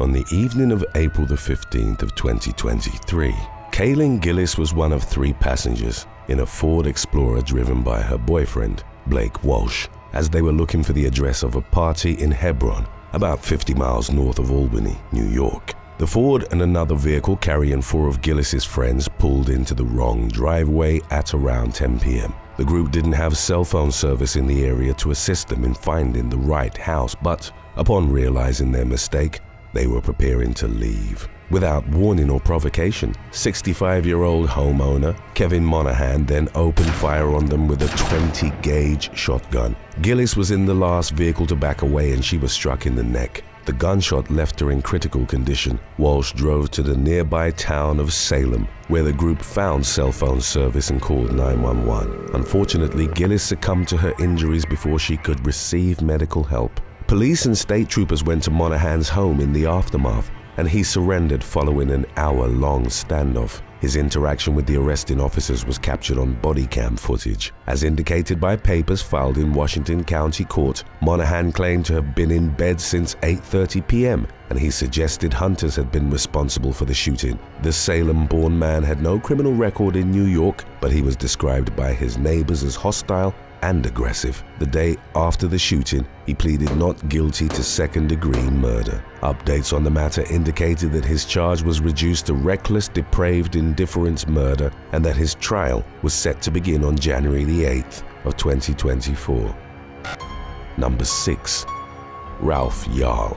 On the evening of April the 15th of 2023, Kaylin Gillis was one of three passengers in a Ford Explorer driven by her boyfriend, Blake Walsh, as they were looking for the address of a party in Hebron, about 50 miles north of Albany, New York. The Ford and another vehicle carrying four of Gillis's friends pulled into the wrong driveway at around 10 p.m. The group didn't have cell phone service in the area to assist them in finding the right house, but upon realizing their mistake, they were preparing to leave. Without warning or provocation, 65-year-old homeowner Kevin Monahan then opened fire on them with a 20-gauge shotgun. Gillis was in the last vehicle to back away and she was struck in the neck. The gunshot left her in critical condition. Walsh drove to the nearby town of Salem, where the group found cell phone service and called 911. Unfortunately, Gillis succumbed to her injuries before she could receive medical help. Police and state troopers went to Monahan's home in the aftermath and he surrendered following an hour-long standoff. His interaction with the arresting officers was captured on body cam footage. As indicated by papers filed in Washington County Court, Monahan claimed to have been in bed since 8.30 p.m. and he suggested hunters had been responsible for the shooting. The Salem-born man had no criminal record in New York, but he was described by his neighbors as hostile and aggressive. The day after the shooting, he pleaded not guilty to second-degree murder. Updates on the matter indicated that his charge was reduced to reckless, depraved indifference murder and that his trial was set to begin on January the 8th of 2024. Number 6. Ralph Yarl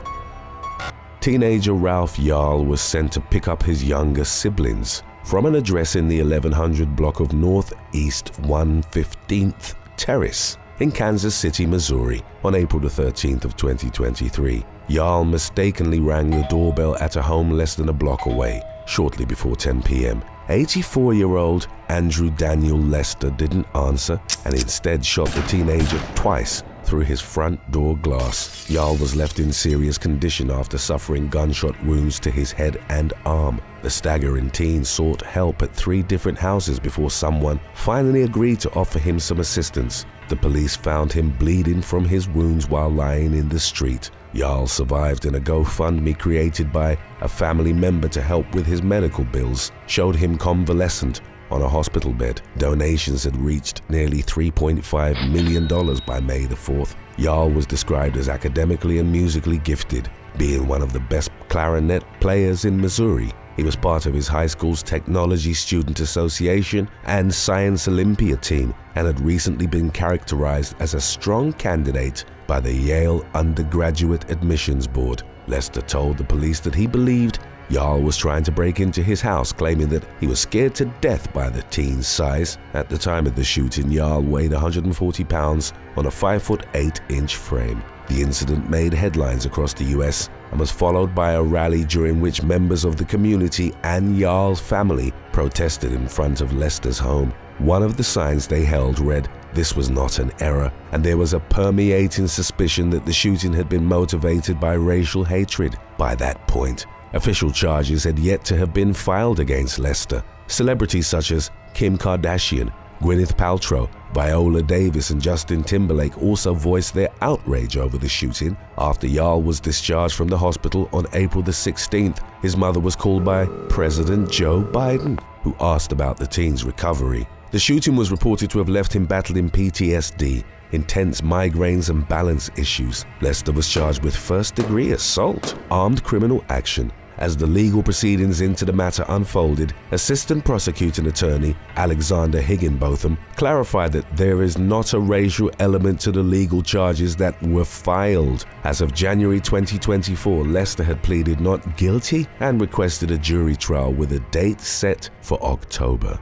Teenager Ralph Yarl was sent to pick up his younger siblings from an address in the 1100 block of Northeast 115th Terrace in Kansas City, Missouri on April the 13th of 2023. Yarl mistakenly rang the doorbell at a home less than a block away shortly before 10 p.m. 84-year-old Andrew Daniel Lester didn't answer and instead shot the teenager twice through his front door glass. Yarl was left in serious condition after suffering gunshot wounds to his head and arm. The staggering teen sought help at three different houses before someone finally agreed to offer him some assistance. The police found him bleeding from his wounds while lying in the street. Yarl survived and a GoFundMe created by a family member to help with his medical bills showed him convalescent on a hospital bed. Donations had reached nearly $3.5 million by May the 4th. Yarl was described as academically and musically gifted, being one of the best clarinet players in Missouri. He was part of his high school's Technology Student Association and Science Olympiad team and had recently been characterized as a strong candidate by the Yale Undergraduate Admissions Board. Lester told the police that he believed Yarl was trying to break into his house, claiming that he was scared to death by the teen's size. At the time of the shooting, Yarl weighed 140 pounds on a 5 foot 8 inch frame. The incident made headlines across the US and was followed by a rally during which members of the community and Yarl's family protested in front of Lester's home. One of the signs they held read, this was not an error, and there was a permeating suspicion that the shooting had been motivated by racial hatred. By that point, Official charges had yet to have been filed against Lester. Celebrities such as Kim Kardashian, Gwyneth Paltrow, Viola Davis and Justin Timberlake also voiced their outrage over the shooting. After Yarl was discharged from the hospital on April the 16th, his mother was called by President Joe Biden, who asked about the teen's recovery. The shooting was reported to have left him battling PTSD, intense migraines and balance issues. Lester was charged with first-degree assault, armed criminal action, as the legal proceedings into the matter unfolded, Assistant Prosecuting Attorney Alexander Higginbotham clarified that there is not a racial element to the legal charges that were filed. As of January 2024, Lester had pleaded not guilty and requested a jury trial with a date set for October.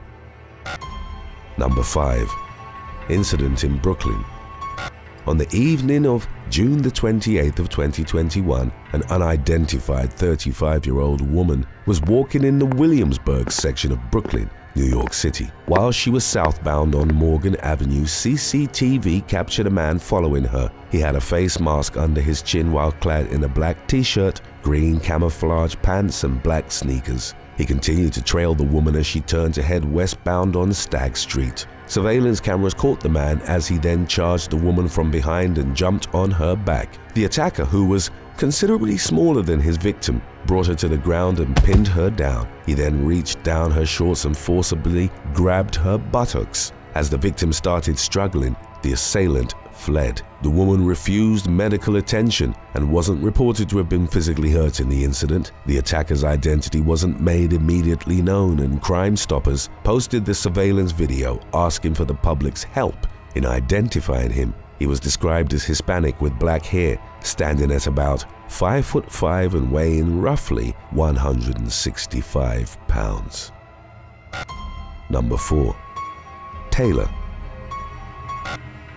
Number 5. Incident in Brooklyn on the evening of June the 28th of 2021, an unidentified 35-year-old woman was walking in the Williamsburg section of Brooklyn, New York City. While she was southbound on Morgan Avenue, CCTV captured a man following her. He had a face mask under his chin while clad in a black t-shirt, green camouflage pants and black sneakers. He continued to trail the woman as she turned to head westbound on Stagg Street. Surveillance cameras caught the man as he then charged the woman from behind and jumped on her back. The attacker, who was considerably smaller than his victim, brought her to the ground and pinned her down. He then reached down her shorts and forcibly grabbed her buttocks. As the victim started struggling, the assailant fled. The woman refused medical attention and wasn't reported to have been physically hurt in the incident. The attacker's identity wasn't made immediately known and Crime Stoppers posted the surveillance video asking for the public's help in identifying him. He was described as Hispanic with black hair, standing at about 5 foot 5 and weighing roughly 165 pounds. Number 4. Taylor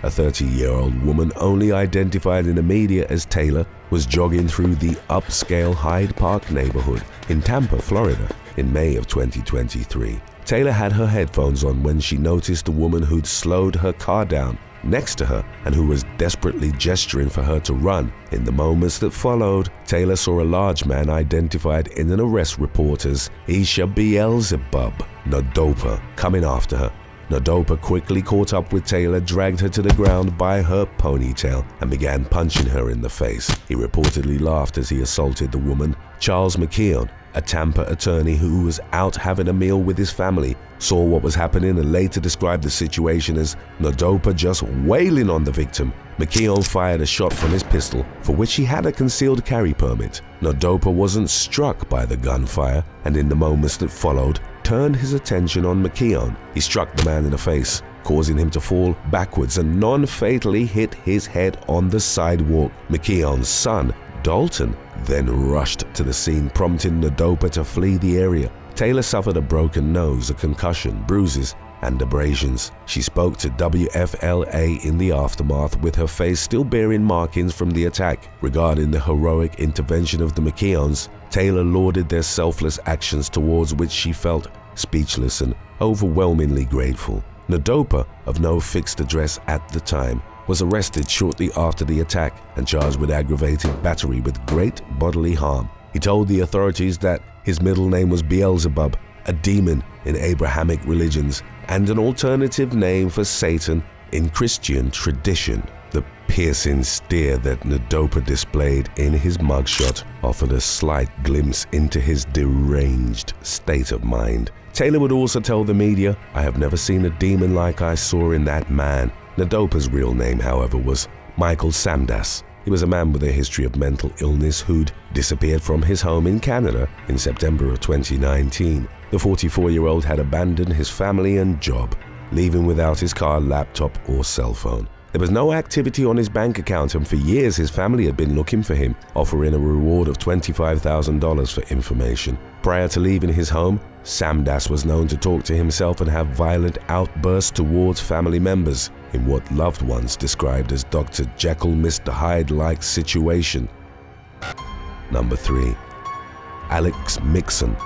a 30-year-old woman only identified in the media as Taylor was jogging through the upscale Hyde Park neighborhood in Tampa, Florida in May of 2023. Taylor had her headphones on when she noticed a woman who'd slowed her car down next to her and who was desperately gesturing for her to run. In the moments that followed, Taylor saw a large man identified in an arrest report as Isha Beelzebub Nadopa coming after her. Nadopa quickly caught up with Taylor, dragged her to the ground by her ponytail, and began punching her in the face. He reportedly laughed as he assaulted the woman. Charles McKeon, a Tampa attorney who was out having a meal with his family, saw what was happening and later described the situation as Nadopa just wailing on the victim. McKeon fired a shot from his pistol, for which he had a concealed carry permit. Nadopa wasn't struck by the gunfire, and in the moments that followed, turned his attention on McKeon. He struck the man in the face, causing him to fall backwards and non-fatally hit his head on the sidewalk. McKeon's son, Dalton, then rushed to the scene, prompting the Nadopa to flee the area. Taylor suffered a broken nose, a concussion, bruises, and abrasions. She spoke to WFLA in the aftermath with her face still bearing markings from the attack. Regarding the heroic intervention of the McKeons, Taylor lauded their selfless actions towards which she felt speechless and overwhelmingly grateful. Nadopa, of no fixed address at the time, was arrested shortly after the attack and charged with aggravated battery with great bodily harm. He told the authorities that his middle name was Beelzebub, a demon in Abrahamic religions, and an alternative name for Satan in Christian tradition. The piercing stare that Nadopa displayed in his mugshot offered a slight glimpse into his deranged state of mind. Taylor would also tell the media, I have never seen a demon like I saw in that man. Nadopa's real name, however, was Michael Samdas. He was a man with a history of mental illness who'd disappeared from his home in Canada in September of 2019. The 44-year-old had abandoned his family and job, leaving without his car, laptop or cell phone. There was no activity on his bank account and for years his family had been looking for him, offering a reward of $25,000 for information. Prior to leaving his home, Samdas was known to talk to himself and have violent outbursts towards family members in what loved ones described as Dr. Jekyll Mr. Hyde-like situation. Number 3. Alex Mixon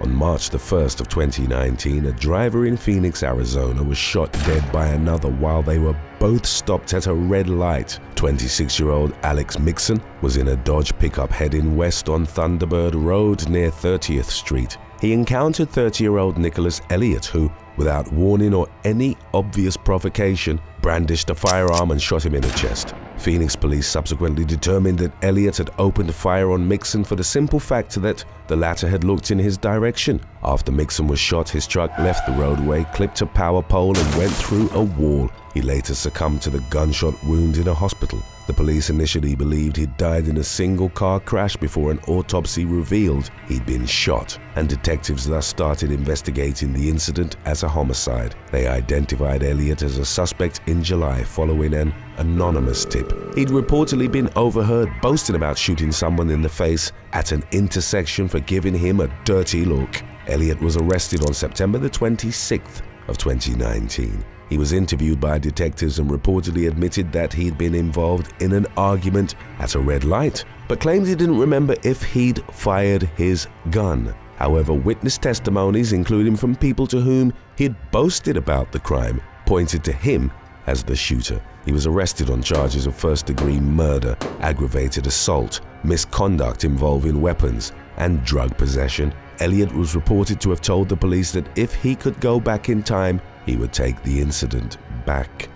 on March the 1st of 2019, a driver in Phoenix, Arizona was shot dead by another while they were both stopped at a red light. 26-year-old Alex Mixon was in a Dodge pickup heading west on Thunderbird Road near 30th Street. He encountered 30-year-old Nicholas Elliott who, without warning or any obvious provocation, brandished a firearm and shot him in the chest. Phoenix police subsequently determined that Elliott had opened fire on Mixon for the simple fact that the latter had looked in his direction. After Mixon was shot, his truck left the roadway, clipped a power pole and went through a wall. He later succumbed to the gunshot wound in a hospital. The police initially believed he'd died in a single car crash before an autopsy revealed he'd been shot, and detectives thus started investigating the incident as a homicide. They identified Elliot as a suspect in July following an anonymous tip. He'd reportedly been overheard boasting about shooting someone in the face at an intersection for giving him a dirty look. Elliot was arrested on September the 26th of 2019. He was interviewed by detectives and reportedly admitted that he'd been involved in an argument at a red light, but claimed he didn't remember if he'd fired his gun. However, witness testimonies, including from people to whom he'd boasted about the crime, pointed to him as the shooter. He was arrested on charges of first-degree murder, aggravated assault, misconduct involving weapons, and drug possession. Elliot was reported to have told the police that if he could go back in time, he would take the incident back.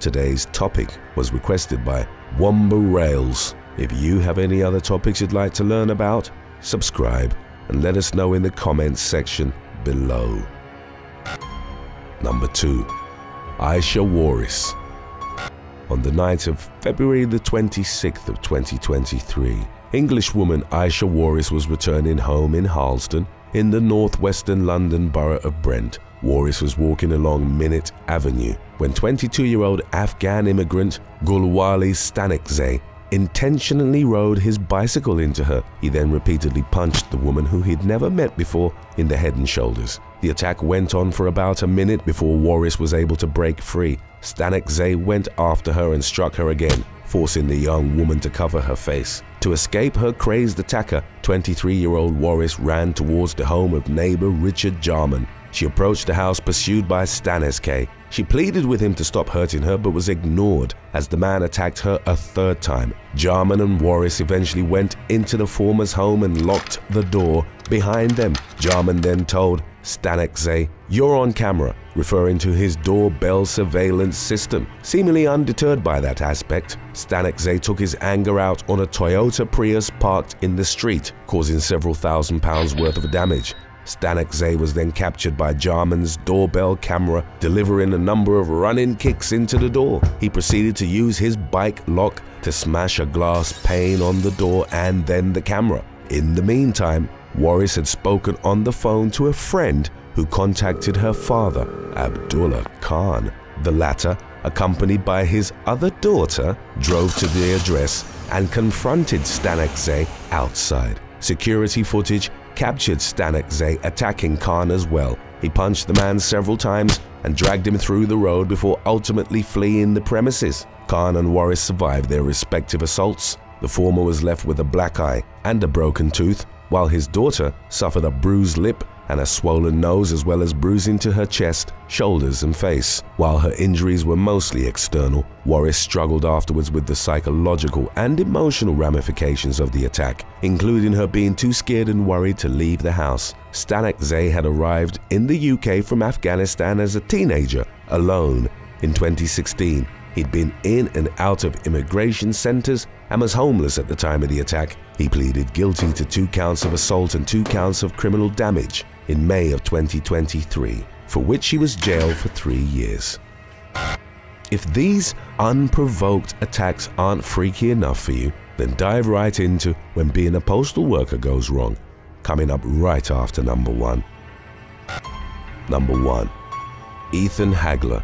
Today's topic was requested by Wombo Rails. If you have any other topics you'd like to learn about, subscribe and let us know in the comments section below. Number 2. Aisha Waris On the night of February the 26th of 2023, Englishwoman Aisha Waris was returning home in Harlesden in the northwestern London borough of Brent. Warris was walking along Minute Avenue when 22-year-old Afghan immigrant Gulwali Stanekzai intentionally rode his bicycle into her. He then repeatedly punched the woman who he'd never met before in the head and shoulders. The attack went on for about a minute before Warris was able to break free. Stanekzai went after her and struck her again, forcing the young woman to cover her face. To escape her crazed attacker, 23-year-old Warris ran towards the home of neighbor Richard Jarman. She approached the house pursued by Stanekzai. She pleaded with him to stop hurting her but was ignored as the man attacked her a third time. Jarman and Warris eventually went into the former's home and locked the door behind them. Jarman then told Stanekzai, you're on camera, referring to his doorbell surveillance system. Seemingly undeterred by that aspect, Stanekzai took his anger out on a Toyota Prius parked in the street, causing several thousand pounds worth of damage. Stanekzai was then captured by Jarman's doorbell camera, delivering a number of run-in kicks into the door. He proceeded to use his bike lock to smash a glass pane on the door and then the camera. In the meantime, Warris had spoken on the phone to a friend who contacted her father, Abdullah Khan. The latter, accompanied by his other daughter, drove to the address and confronted Stanekzai outside. Security footage captured Stanekzai attacking Khan as well. He punched the man several times and dragged him through the road before ultimately fleeing the premises. Khan and Warris survived their respective assaults. The former was left with a black eye and a broken tooth, while his daughter suffered a bruised lip and a swollen nose as well as bruising to her chest, shoulders and face. While her injuries were mostly external, Warris struggled afterwards with the psychological and emotional ramifications of the attack, including her being too scared and worried to leave the house. Stanekzai had arrived in the UK from Afghanistan as a teenager, alone. In 2016, he'd been in and out of immigration centers and was homeless at the time of the attack. He pleaded guilty to two counts of assault and two counts of criminal damage in May of 2023, for which he was jailed for three years. If these unprovoked attacks aren't freaky enough for you, then dive right into when being a postal worker goes wrong, coming up right after number one. Number one, Ethan Hagler.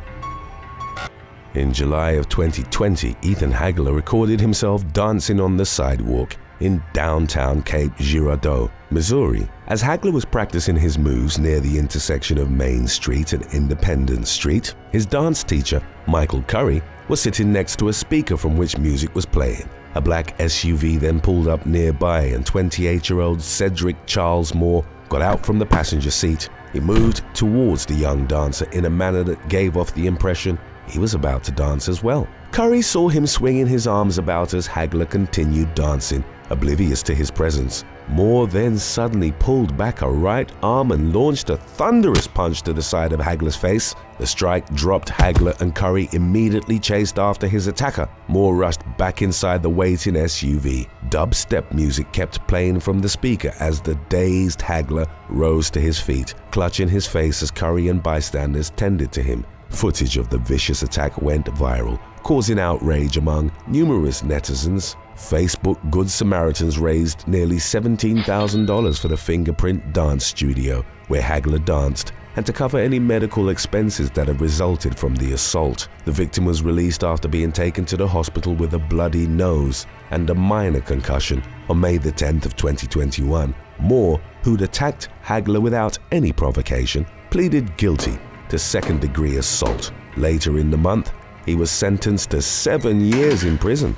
In July of 2020, Ethan Hagler recorded himself dancing on the sidewalk in downtown Cape Girardeau, Missouri. As Hagler was practicing his moves near the intersection of Main Street and Independence Street, his dance teacher, Michael Curry, was sitting next to a speaker from which music was playing. A black SUV then pulled up nearby and 28-year-old Cedric Charles Moore got out from the passenger seat. He moved towards the young dancer in a manner that gave off the impression he was about to dance as well. Curry saw him swinging his arms about as Hagler continued dancing, oblivious to his presence. Moore then suddenly pulled back a right arm and launched a thunderous punch to the side of Hagler's face. The strike dropped Hagler and Curry immediately chased after his attacker. Moore rushed back inside the waiting SUV. Dubstep music kept playing from the speaker as the dazed Hagler rose to his feet, clutching his face as Curry and bystanders tended to him. Footage of the vicious attack went viral, causing outrage among numerous netizens. Facebook Good Samaritans raised nearly $17,000 for the Fingerprint Dance Studio, where Hagler danced, and to cover any medical expenses that had resulted from the assault. The victim was released after being taken to the hospital with a bloody nose and a minor concussion on May the 10th of 2021. Moore, who'd attacked Hagler without any provocation, pleaded guilty to second degree assault. Later in the month, he was sentenced to seven years in prison.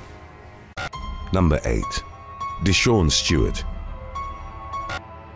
Number 8. Deshawn Stewart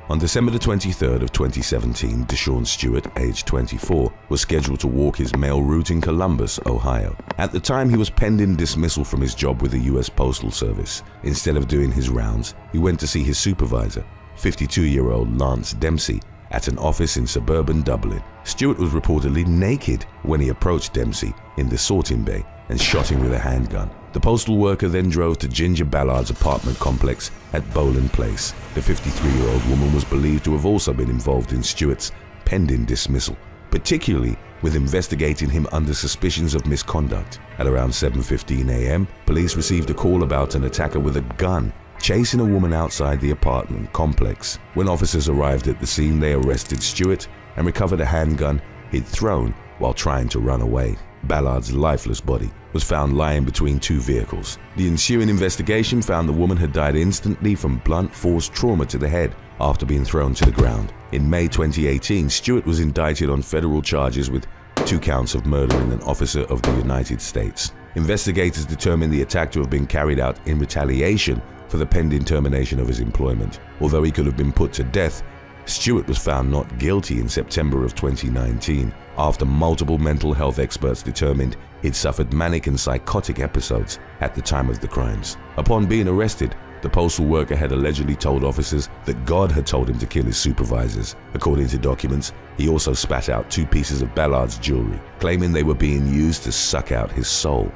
on December the 23rd of 2017, Deshawn Stewart, age 24, was scheduled to walk his mail route in Columbus, Ohio. At the time, he was pending dismissal from his job with the U.S. Postal Service. Instead of doing his rounds, he went to see his supervisor, 52-year-old Lance Dempsey, at an office in suburban Dublin. Stewart was reportedly naked when he approached Dempsey in the sorting bay. and shot him with a handgun. The postal worker then drove to Ginger Ballard's apartment complex at Boland Place. The 53-year-old woman was believed to have also been involved in Stewart's pending dismissal, particularly with investigating him under suspicions of misconduct. At around 7.15 a.m., police received a call about an attacker with a gun chasing a woman outside the apartment complex. When officers arrived at the scene, they arrested Stewart and recovered a handgun he'd thrown while trying to run away. Ballard's lifeless body was found lying between two vehicles. The ensuing investigation found the woman had died instantly from blunt force trauma to the head after being thrown to the ground. In May 2018, Stewart was indicted on federal charges with two counts of murdering an officer of the United States. Investigators determined the attack to have been carried out in retaliation for the pending termination of his employment. Although he could have been put to death, Stewart was found not guilty in September of 2019 after multiple mental health experts determined he'd suffered manic and psychotic episodes at the time of the crimes. Upon being arrested, the postal worker had allegedly told officers that God had told him to kill his supervisors. According to documents, he also spat out two pieces of Ballard's jewelry, claiming they were being used to suck out his soul.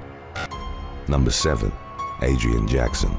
Number 7. Adrian Jackson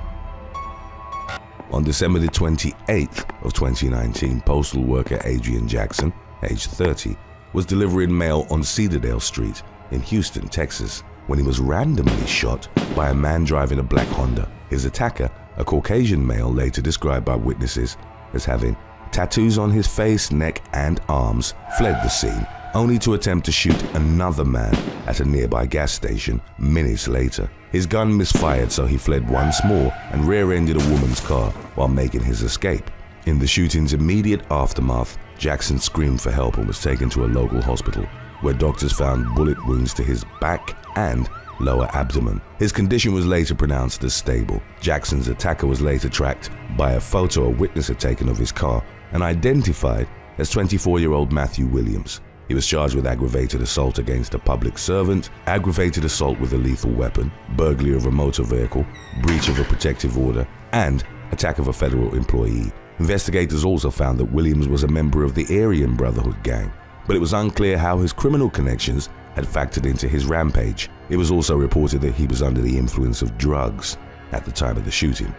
on December the 28th of 2019, postal worker Adrian Jackson, age 30, was delivering mail on Cedardale Street in Houston, Texas, when he was randomly shot by a man driving a black Honda. His attacker, a Caucasian male later described by witnesses as having tattoos on his face, neck, and arms, fled the scene only to attempt to shoot another man at a nearby gas station minutes later. His gun misfired so he fled once more and rear-ended a woman's car while making his escape. In the shooting's immediate aftermath, Jackson screamed for help and was taken to a local hospital, where doctors found bullet wounds to his back and lower abdomen. His condition was later pronounced as stable. Jackson's attacker was later tracked by a photo a witness had taken of his car and identified as 24-year-old Matthew Williams. He was charged with aggravated assault against a public servant, aggravated assault with a lethal weapon, burglary of a motor vehicle, breach of a protective order, and attack of a federal employee. Investigators also found that Williams was a member of the Aryan Brotherhood gang, but it was unclear how his criminal connections had factored into his rampage. It was also reported that he was under the influence of drugs at the time of the shooting.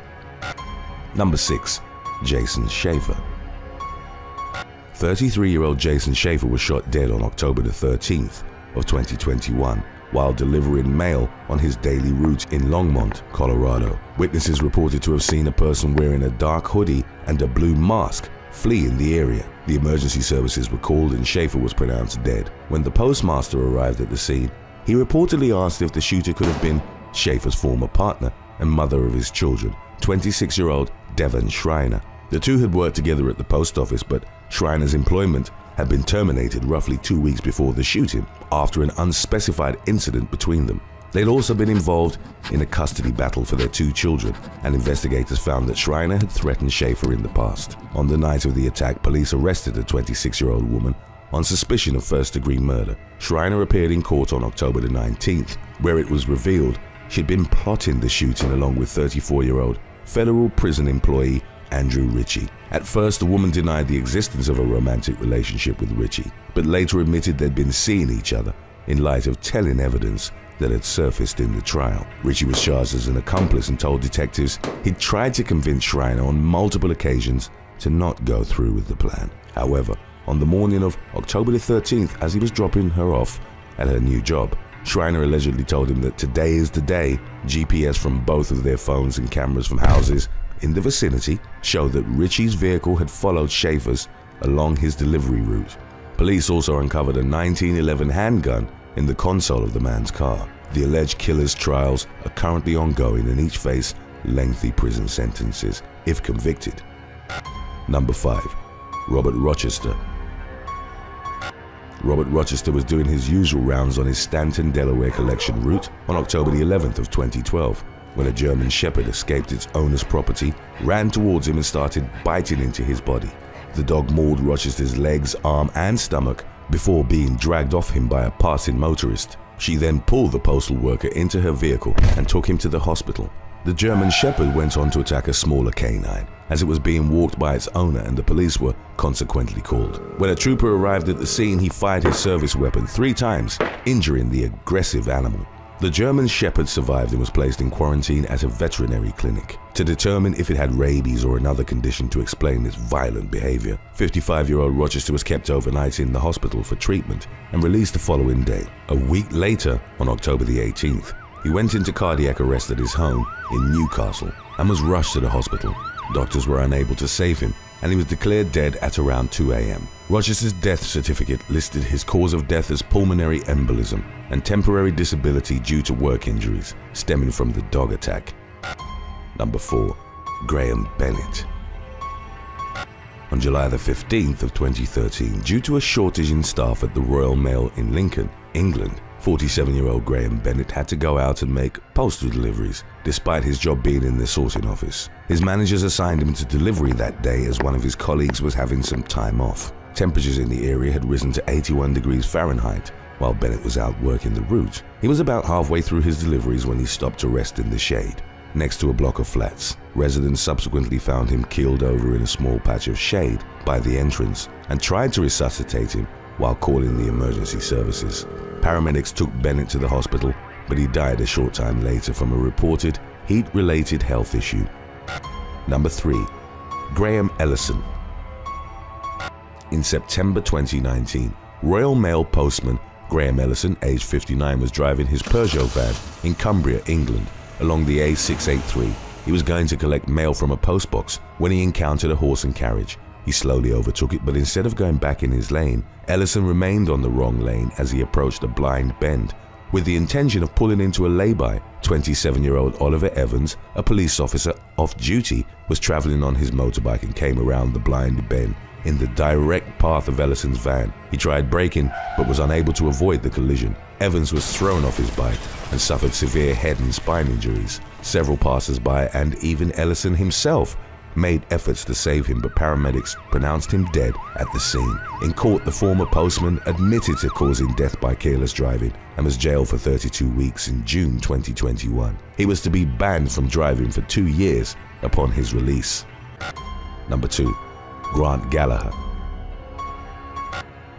Number 6. Jason Schaefer 33-year-old Jason Schaefer was shot dead on October the 13th of 2021 while delivering mail on his daily route in Longmont, Colorado. Witnesses reported to have seen a person wearing a dark hoodie and a blue mask flee in the area. The emergency services were called and Schaefer was pronounced dead. When the postmaster arrived at the scene, he reportedly asked if the shooter could have been Schaefer's former partner and mother of his children, 26-year-old Devon Schreiner. The two had worked together at the post office, but Schreiner's employment had been terminated roughly two weeks before the shooting after an unspecified incident between them. They'd also been involved in a custody battle for their two children, and investigators found that Schreiner had threatened Schaefer in the past. On the night of the attack, police arrested a 26-year-old woman on suspicion of first-degree murder. Schreiner appeared in court on October the 19th, where it was revealed she'd been plotting the shooting along with 34-year-old federal prison employee Andrew Ritchie. At first, the woman denied the existence of a romantic relationship with Ritchie, but later admitted they'd been seeing each other in light of telling evidence that had surfaced in the trial. Ritchie was charged as an accomplice and told detectives he'd tried to convince Schreiner on multiple occasions to not go through with the plan. However, on the morning of October the 13th, as he was dropping her off at her new job, Schreiner allegedly told him that today is the day GPS from both of their phones and cameras from houses in the vicinity showed that Ritchie's vehicle had followed Schaefer's along his delivery route. Police also uncovered a 1911 handgun in the console of the man's car. The alleged killer's trials are currently ongoing and each face lengthy prison sentences if convicted. Number 5. Robert Rochester Robert Rochester was doing his usual rounds on his Stanton, Delaware collection route on October the 11th of 2012 when a German Shepherd escaped its owner's property, ran towards him and started biting into his body. The dog mauled Rochester's legs, arm and stomach before being dragged off him by a passing motorist. She then pulled the postal worker into her vehicle and took him to the hospital. The German Shepherd went on to attack a smaller canine as it was being walked by its owner and the police were consequently called. When a trooper arrived at the scene, he fired his service weapon three times, injuring the aggressive animal. The German Shepherd survived and was placed in quarantine at a veterinary clinic to determine if it had rabies or another condition to explain its violent behavior. 55-year-old Rochester was kept overnight in the hospital for treatment and released the following day. A week later, on October the 18th, he went into cardiac arrest at his home in Newcastle and was rushed to the hospital. Doctors were unable to save him and he was declared dead at around 2 a.m. Rochester's death certificate listed his cause of death as pulmonary embolism and temporary disability due to work injuries stemming from the dog attack. Number 4. Graham Bennett On July the 15th of 2013, due to a shortage in staff at the Royal Mail in Lincoln, England, 47-year-old Graham Bennett had to go out and make postal deliveries, despite his job being in the sorting office. His managers assigned him to delivery that day as one of his colleagues was having some time off. Temperatures in the area had risen to 81 degrees Fahrenheit while Bennett was out working the route. He was about halfway through his deliveries when he stopped to rest in the shade, next to a block of flats. Residents subsequently found him keeled over in a small patch of shade by the entrance and tried to resuscitate him while calling the emergency services. Paramedics took Bennett to the hospital, but he died a short time later from a reported heat-related health issue. Number 3. Graham Ellison In September 2019, Royal Mail postman Graham Ellison, aged 59, was driving his Peugeot van in Cumbria, England, along the A683. He was going to collect mail from a postbox when he encountered a horse and carriage. He slowly overtook it, but instead of going back in his lane, Ellison remained on the wrong lane as he approached a blind bend. With the intention of pulling into a lay-by, 27-year-old Oliver Evans, a police officer off duty, was traveling on his motorbike and came around the blind bend in the direct path of Ellison's van. He tried braking, but was unable to avoid the collision. Evans was thrown off his bike and suffered severe head and spine injuries. Several passers-by and even Ellison himself made efforts to save him, but paramedics pronounced him dead at the scene. In court, the former postman admitted to causing death by careless driving and was jailed for 32 weeks in June 2021. He was to be banned from driving for two years upon his release. Number 2. Grant Gallagher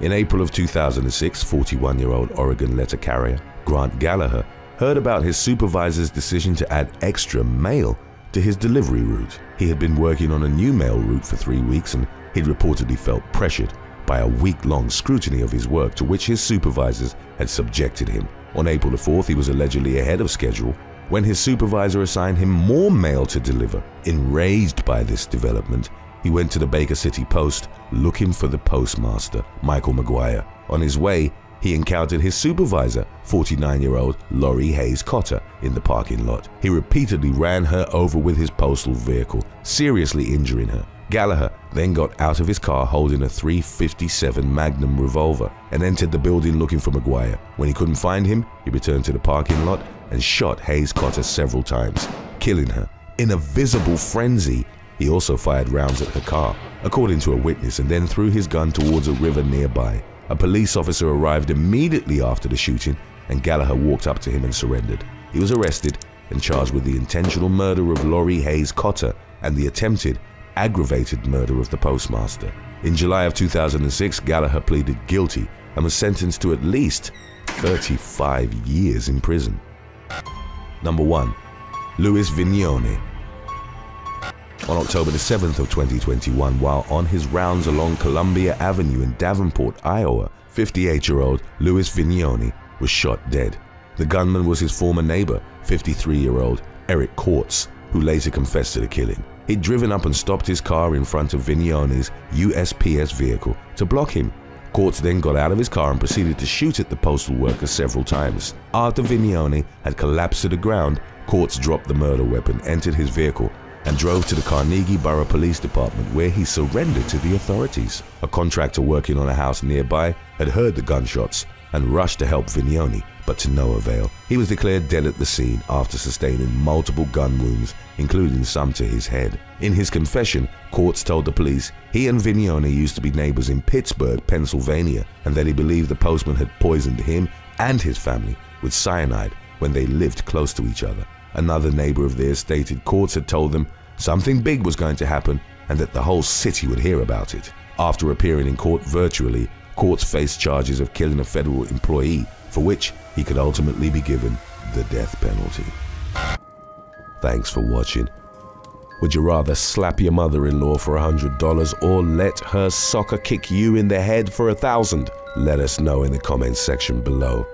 In April of 2006, 41-year-old Oregon letter carrier Grant Gallagher heard about his supervisor's decision to add extra mail to his delivery route. He had been working on a new mail route for three weeks and he'd reportedly felt pressured by a week-long scrutiny of his work to which his supervisors had subjected him. On April the 4th, he was allegedly ahead of schedule when his supervisor assigned him more mail to deliver. Enraged by this development, he went to the Baker City Post looking for the postmaster, Michael McGuire. On his way, he encountered his supervisor, 49-year-old Laurie Hayes Cotter, in the parking lot. He repeatedly ran her over with his postal vehicle, seriously injuring her. Gallagher then got out of his car holding a 357 Magnum revolver and entered the building looking for McGuire. When he couldn't find him, he returned to the parking lot and shot Hayes Cotter several times, killing her. In a visible frenzy, he also fired rounds at her car, according to a witness, and then threw his gun towards a river nearby. A police officer arrived immediately after the shooting and Gallagher walked up to him and surrendered. He was arrested and charged with the intentional murder of Laurie Hayes Cotter and the attempted aggravated murder of the postmaster. In July of 2006, Gallagher pleaded guilty and was sentenced to at least 35 years in prison. Number 1. Louis Vignoni on October the 7th of 2021 while on his rounds along Columbia Avenue in Davenport, Iowa. 58-year-old Louis Vignoni was shot dead. The gunman was his former neighbor, 53-year-old Eric Courts, who later confessed to the killing. He'd driven up and stopped his car in front of Vignoni's USPS vehicle to block him. Courts then got out of his car and proceeded to shoot at the postal worker several times. After Vignoni had collapsed to the ground, Courts dropped the murder weapon, entered his vehicle, and drove to the Carnegie Borough Police Department where he surrendered to the authorities. A contractor working on a house nearby had heard the gunshots and rushed to help Vignoni, but to no avail. He was declared dead at the scene after sustaining multiple gun wounds, including some to his head. In his confession, Courts told the police he and Vignoni used to be neighbors in Pittsburgh, Pennsylvania, and that he believed the postman had poisoned him and his family with cyanide when they lived close to each other. Another neighbor of theirs stated Courts had told them something big was going to happen and that the whole city would hear about it. After appearing in court virtually, Courts faced charges of killing a federal employee, for which he could ultimately be given the death penalty. Thanks for watching. Would you rather slap your mother-in-law for $100 or let her soccer kick you in the head for a thousand? Let us know in the comments section below.